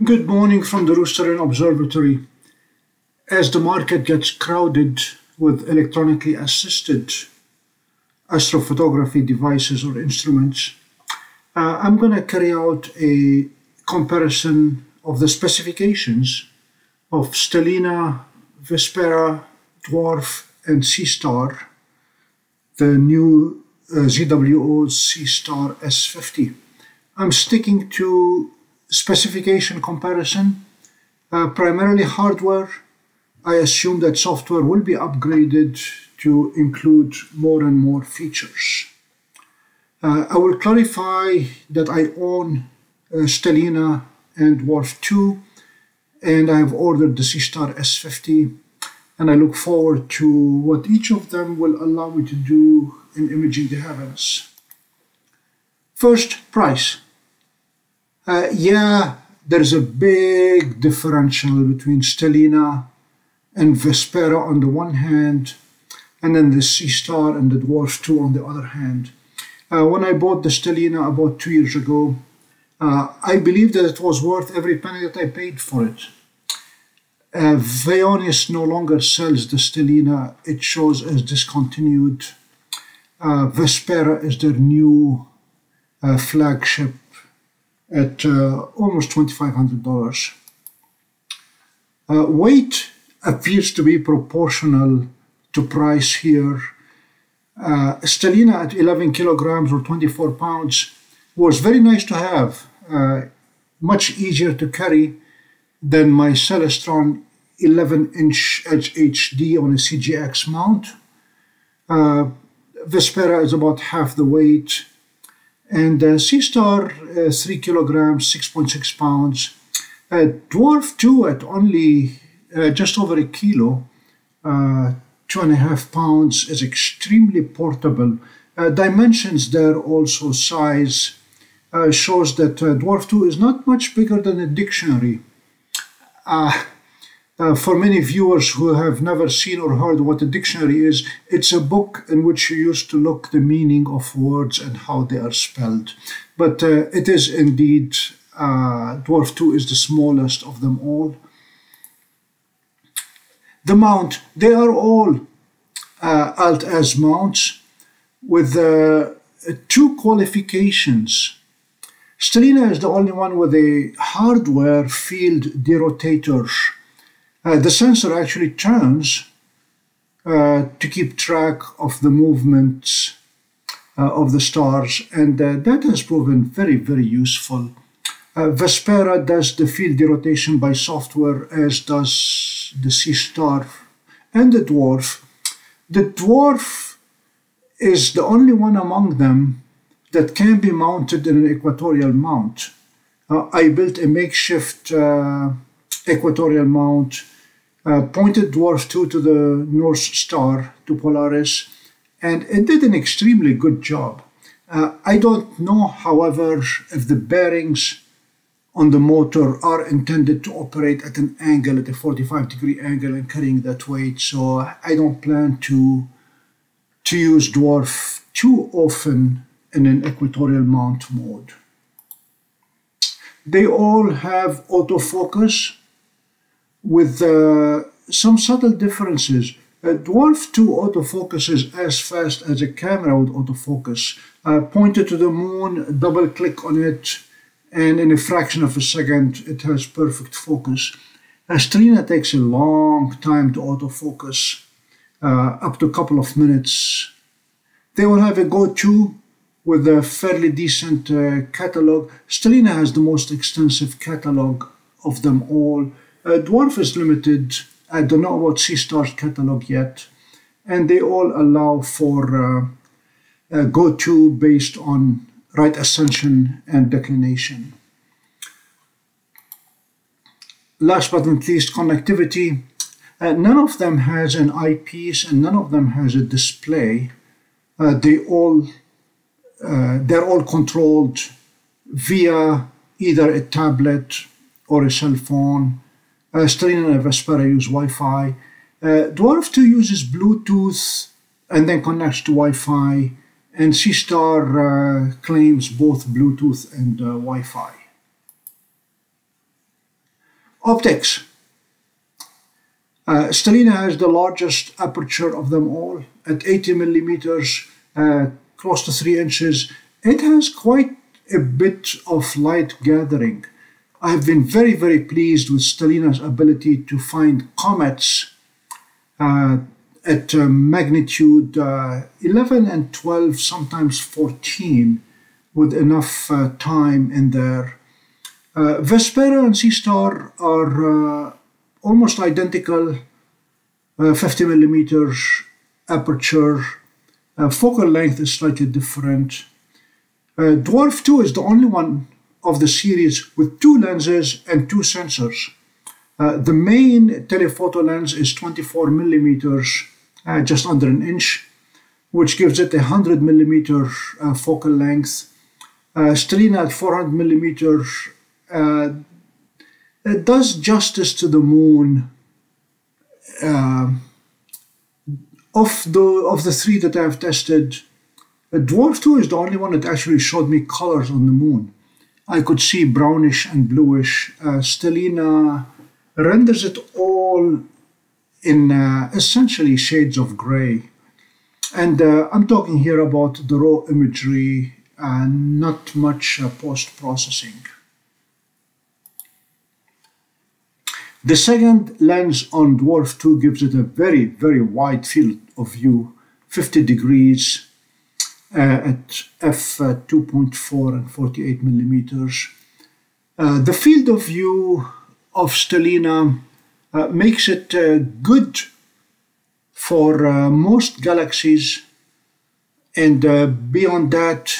Good morning from the Rooster Observatory. As the market gets crowded with electronically assisted astrophotography devices or instruments, uh, I'm going to carry out a comparison of the specifications of Stellina, Vespera, Dwarf, and Seestar, the new uh, ZWO Seestar S50. I'm sticking to specification comparison, uh, primarily hardware. I assume that software will be upgraded to include more and more features. Uh, I will clarify that I own uh, Stellina and Dwarf 2 and I have ordered the Seestar S50 and I look forward to what each of them will allow me to do in imaging the heavens. First, price. Uh, yeah, there's a big differential between Stellina and Vespera on the one hand, and then the Seestar and the Dwarf 2 on the other hand. Uh, when I bought the Stellina about two years ago, uh, I believe that it was worth every penny that I paid for it. Uh, Vaonis no longer sells the Stellina, it shows as discontinued. Uh, Vespera is their new uh, flagship at uh, almost $2,500. Uh, weight appears to be proportional to price here. Uh, Stellina at 11 kilograms or 24 pounds was very nice to have, uh, much easier to carry than my Celestron 11 inch Edge HD on a CGX mount. Uh, Vespera is about half the weight and uh, Seestar, uh, 3 kilograms, 6.6 pounds. Uh, Dwarf 2 at only uh, just over a kilo, uh, two and a half pounds, is extremely portable. Uh, dimensions there also, size, shows that Dwarf 2 is not much bigger than a dictionary. Uh, for many viewers who have never seen or heard what a dictionary is, it's a book in which you used to look the meaning of words and how they are spelled. But uh, it is indeed, uh, Dwarf 2 is the smallest of them all. The mount, they are all uh, Alt-Az mounts with uh, two qualifications. Stellina is the only one with a hardware field derotator uh, the sensor actually turns uh, to keep track of the movements uh, of the stars, and uh, that has proven very, very useful. Uh, Vespera does the field rotation by software, as does the C Seestar and the Dwarf. The Dwarf is the only one among them that can be mounted in an equatorial mount. Uh, I built a makeshift equatorial mount uh, pointed dwarf 2 to the North Star, to Polaris, and it did an extremely good job. Uh, I don't know, however, if the bearings on the motor are intended to operate at an angle, at a 45 degree angle and carrying that weight, so I don't plan to, to use dwarf too often in an equatorial mount mode. They all have autofocus, with uh, some subtle differences. A Dwarf 2 autofocuses as fast as a camera would autofocus. Uh, point it to the moon, double click on it, and in a fraction of a second, it has perfect focus. Stellina takes a long time to autofocus, uh, up to a couple of minutes. They will have a go-to with a fairly decent uh, catalog. Stellina has the most extensive catalog of them all. Uh, Dwarf is limited. I don't know about Seestar's catalog yet. And they all allow for uh, go-to based on right ascension and declination. Last but not least, connectivity. Uh, none of them has an eyepiece and none of them has a display. Uh, they all uh, they're all controlled via either a tablet or a cell phone uh, and Vespera use Wi-Fi. Uh, Dwarf 2 uses Bluetooth and then connects to Wi-Fi. And Seestar uh, claims both Bluetooth and uh, Wi-Fi. Optics. Uh, Stellina has the largest aperture of them all at 80 millimeters, uh, close to 3 inches. It has quite a bit of light gathering. I have been very, very pleased with Stellina's ability to find comets uh, at uh, magnitude uh, 11 and 12, sometimes 14, with enough uh, time in there. Uh, Vespera and Seestar are uh, almost identical, 50 millimeters aperture. focal length is slightly different. Dwarf 2 is the only one of the series with two lenses and two sensors. Uh, the main telephoto lens is 24 millimeters, uh, just under an inch, which gives it a 100 millimeter uh, focal length. Uh, Stellina at 400 millimeters uh, it does justice to the moon. Uh, of the of the three that I've tested, Dwarf 2 is the only one that actually showed me colors on the moon. I could see brownish and bluish. Uh, Stellina renders it all in uh, essentially shades of gray. And uh, I'm talking here about the raw imagery and not much uh, post processing. The second lens on Dwarf 2 gives it a very, very wide field of view, 50 degrees uh, at f2.4 and 48 millimeters. Uh, the field of view of Stellina uh, makes it uh, good for uh, most galaxies, and uh, beyond that,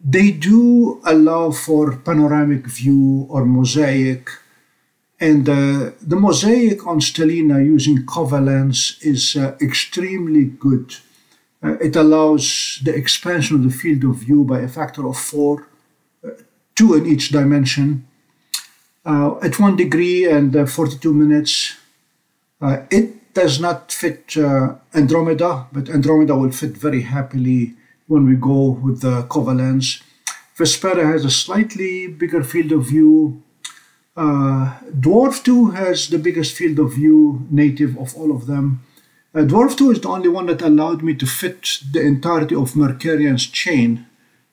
they do allow for panoramic view or mosaic and uh, the mosaic on Stellina using CovalENS is uh, extremely good. Uh, it allows the expansion of the field of view by a factor of four, uh, two in each dimension. Uh, at one degree and uh, 42 minutes, it does not fit Andromeda, but Andromeda will fit very happily when we go with the CovalENS. Vespera has a slightly bigger field of view, uh, Dwarf 2 has the biggest field of view native of all of them. Uh, Dwarf 2 is the only one that allowed me to fit the entirety of Markarian's chain,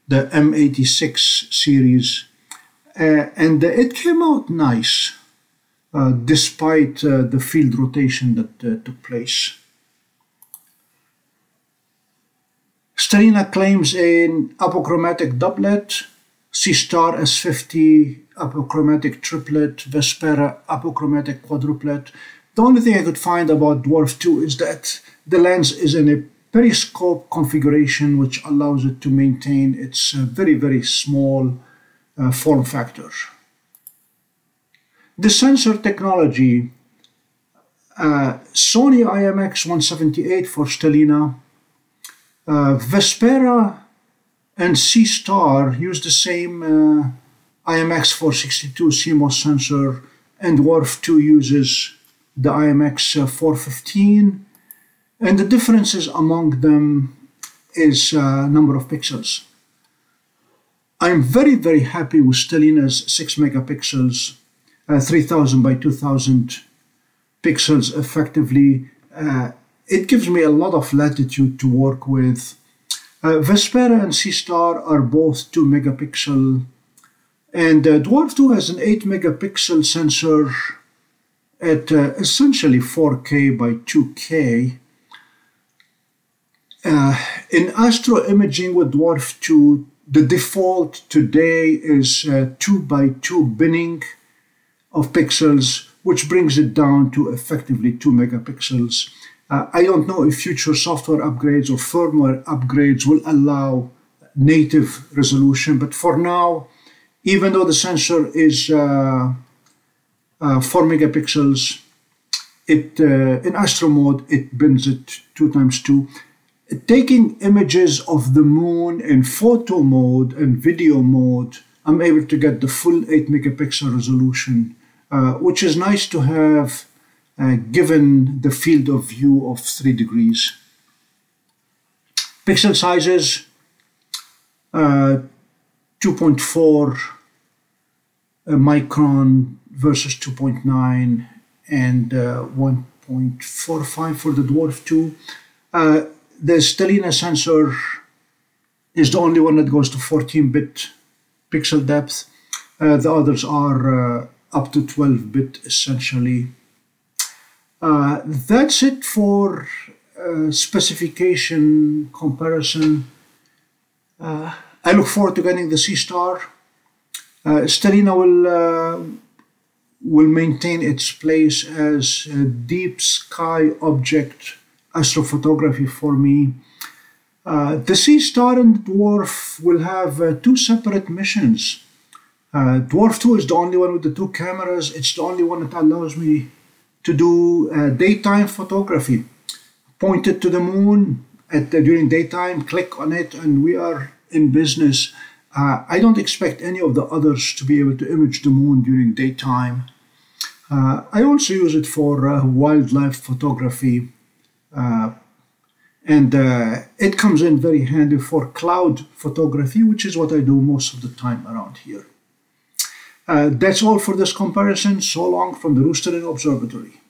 the M86 series. Uh, and it came out nice, uh, despite uh, the field rotation that uh, took place. Stellina claims an apochromatic doublet, Seestar S50 apochromatic triplet, Vespera apochromatic quadruplet. The only thing I could find about Dwarf 2 is that the lens is in a periscope configuration which allows it to maintain its uh, very, very small uh, form factor. The sensor technology, uh, Sony IMX178 for Stellina, uh, Vespera and Seestar use the same uh, IMX462 CMOS sensor, and Dwarf 2 uses the IMX415. And the differences among them is uh, number of pixels. I'm very, very happy with Stellina's 6 megapixels, uh, 3000 by 2000 pixels effectively. Uh, it gives me a lot of latitude to work with. Uh, Vespera and Seestar are both 2 megapixel and uh, Dwarf 2 has an 8 megapixel sensor at uh, essentially 4K by 2K. Uh, in astro imaging with Dwarf 2, the default today is uh, 2 by 2 binning of pixels, which brings it down to effectively 2 megapixels. Uh, I don't know if future software upgrades or firmware upgrades will allow native resolution, but for now, even though the sensor is uh, 4 megapixels, it uh, in astro mode it bins it 2 times 2. Taking images of the moon in photo mode and video mode, I'm able to get the full 8 megapixel resolution, uh, which is nice to have uh, given the field of view of 3 degrees. Pixel sizes uh, 2.4 micron versus 2.9 and uh, 1.45 for the Dwarf 2. Uh, the Stellina sensor is the only one that goes to 14-bit pixel depth. Uh, the others are uh, up to 12-bit essentially. Uh, that's it for uh, specification comparison. Uh, I look forward to getting the Seestar. Uh, Stellina will uh, will maintain its place as a deep sky object astrophotography for me. Uh, the Seestar and Dwarf will have uh, two separate missions. Uh, Dwarf 2 is the only one with the two cameras. It's the only one that allows me to do uh, daytime photography. Point it to the moon at the, during daytime, click on it, and we are in business. Uh, I don't expect any of the others to be able to image the moon during daytime. Uh, I also use it for uh, wildlife photography, uh, and uh, it comes in very handy for cloud photography, which is what I do most of the time around here. Uh, that's all for this comparison. So long from the Rooster Observatory.